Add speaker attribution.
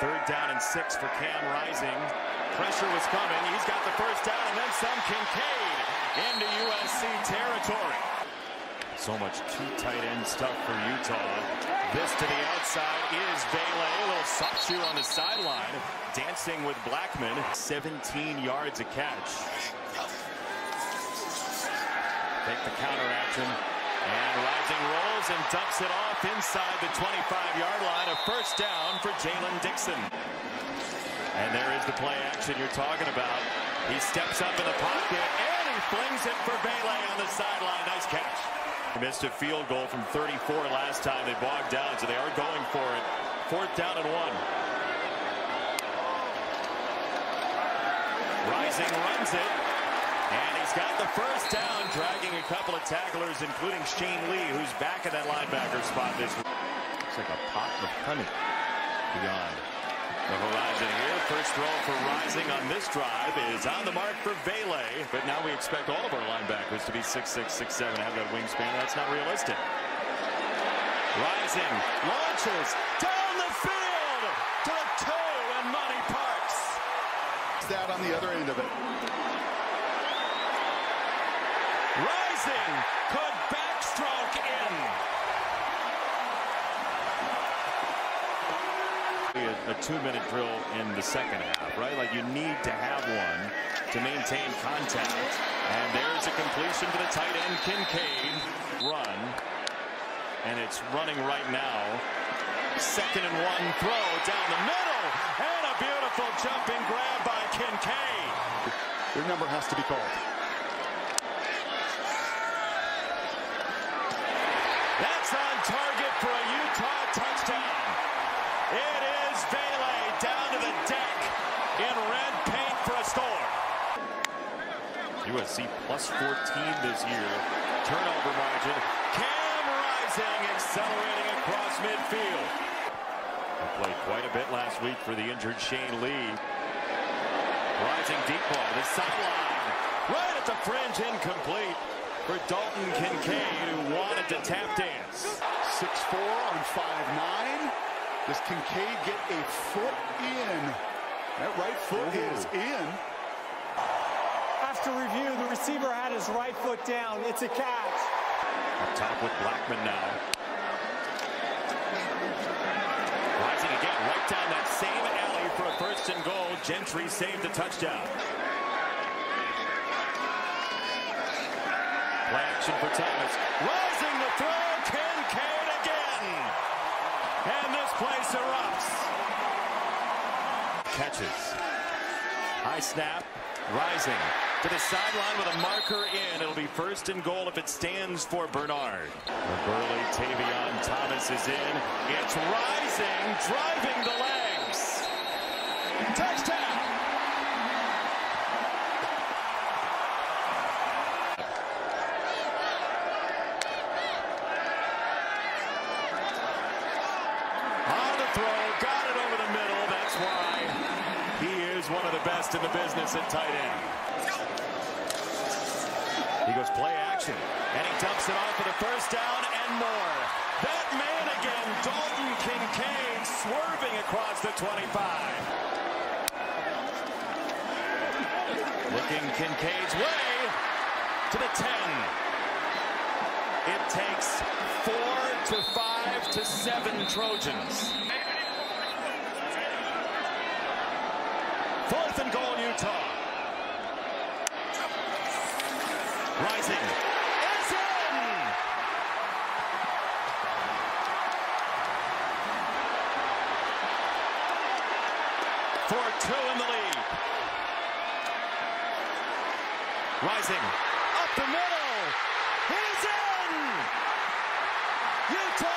Speaker 1: Third down and six for Cam Rising. Pressure was coming. He's got the first down and then some Kincaid into USC territory. So much two tight end stuff for Utah. This to the outside is Bailey. A little soft shoe on the sideline. Dancing with Blackmon. 17 yards a catch. Take the counter action. And Rising rolls and dumps it off inside the 25-yard line. A first down for Jaylen Dixon. And there is the play action you're talking about. He steps up in the pocket and he flings it for Bailey on the sideline. Nice catch. He missed a field goal from 34 last time. They bogged down, so they are going for it. Fourth down and one. Rising runs it. And he's got the first down, dragging a couple of tacklers, including Shane Lee, who's back in that linebacker spot this week. Looks like a pot of honey beyond the horizon here. First throw for Rising on this drive is on the mark for Vele. But now we expect all of our linebackers to be 6'6", 6'7", have that wingspan. That's not realistic. Rising, launches, down the field to the toe, and Money Parks.
Speaker 2: That on the other end of it.
Speaker 1: Rising could backstroke in. A, a two-minute drill in the second half, right? Like you need to have one to maintain contact. And there's a completion to the tight end, Kincaid. Run. And it's running right now. Second and one throw down the middle. And a beautiful jumping grab by Kincaid.
Speaker 2: Your number has to be called.
Speaker 1: That's on target for a Utah touchdown. It is Vele down to the deck in red paint for a score. USC plus 14 this year. Turnover margin. Cam Rising accelerating across midfield. He played quite a bit last week for the injured Shane Lee. Rising deep ball, to the sideline. Right at the fringe, incomplete for Dalton Kincaid, who wanted to tap dance.
Speaker 2: 6'4 on 5'9. Does Kincaid get a foot in? That right foot
Speaker 1: Ooh.
Speaker 2: is in.
Speaker 3: After review, the receiver had his right foot down. It's a catch.
Speaker 1: Up top with Blackmon now. Rising again, right down that same alley for a first and goal. Gentry saved the touchdown. Action for Thomas. Rising the throw, Kincaid again. And this place erupts. Catches. High snap. Rising to the sideline with a marker in. It'll be first and goal if it stands for Bernard. The burly Tavion Thomas is in. It's Rising, driving the legs. Touchdown. On the throw, got it over the middle. That's why he is one of the best in the business at tight end. He goes play action, and he dumps it off for the first down and more. That man again, Dalton Kincaid, swerving across the 25. Looking Kincaid's way to the 10. It takes four to five to seven Trojans. Fourth and goal, Utah. Rising. It's in! For two in the lead. Rising. Up the middle. He's in! Utah!